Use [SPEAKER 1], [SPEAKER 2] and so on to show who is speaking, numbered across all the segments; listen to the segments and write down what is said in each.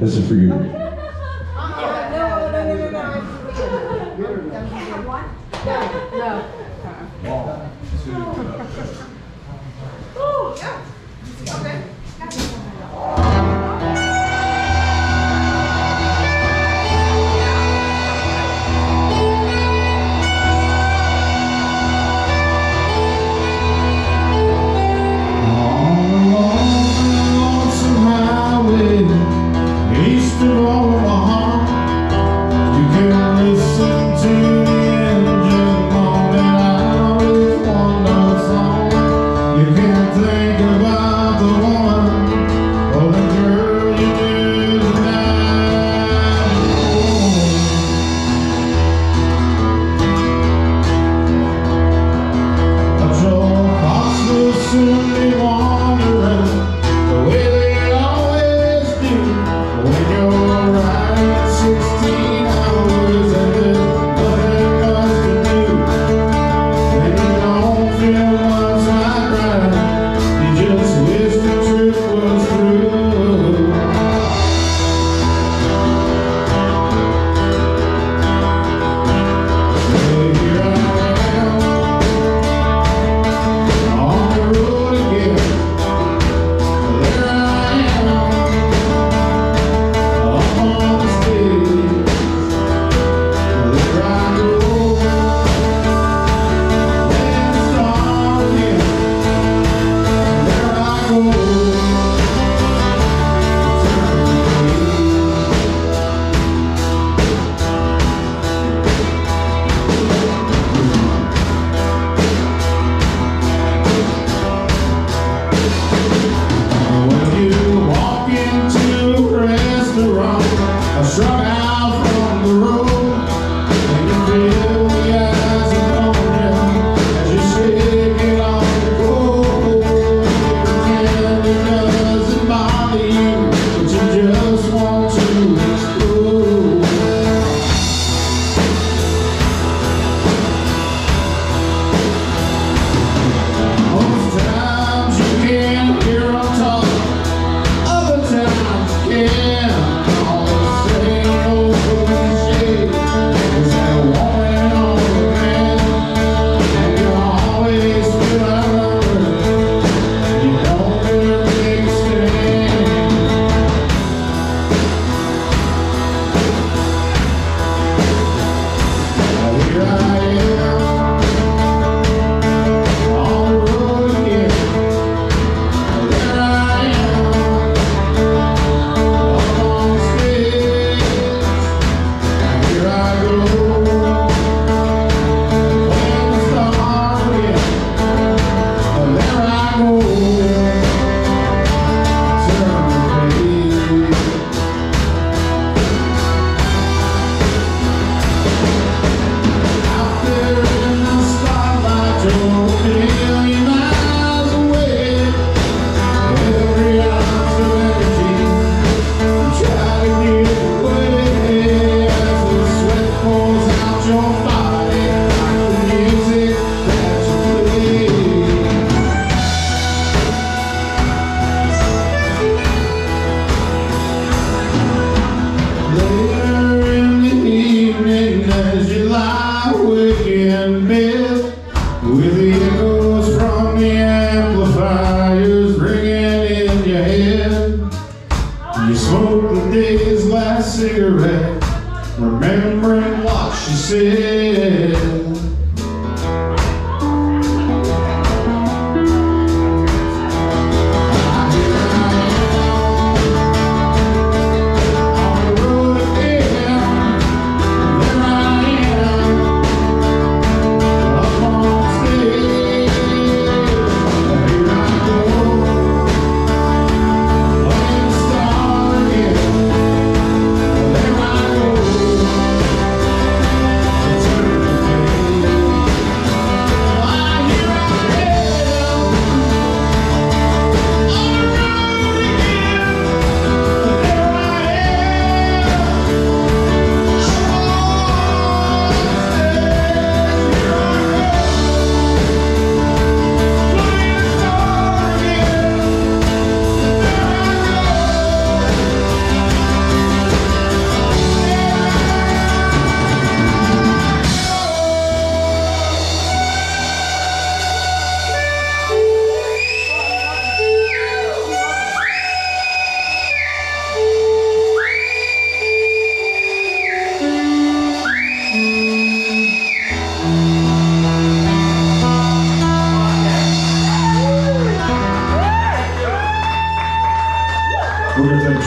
[SPEAKER 1] This is for you.
[SPEAKER 2] July weekend bid with the echoes from the amplifiers ringing in your head. You smoked the day's last cigarette, remembering what she said.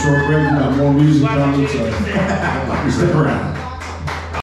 [SPEAKER 1] Short break. We got more music coming, so stick around.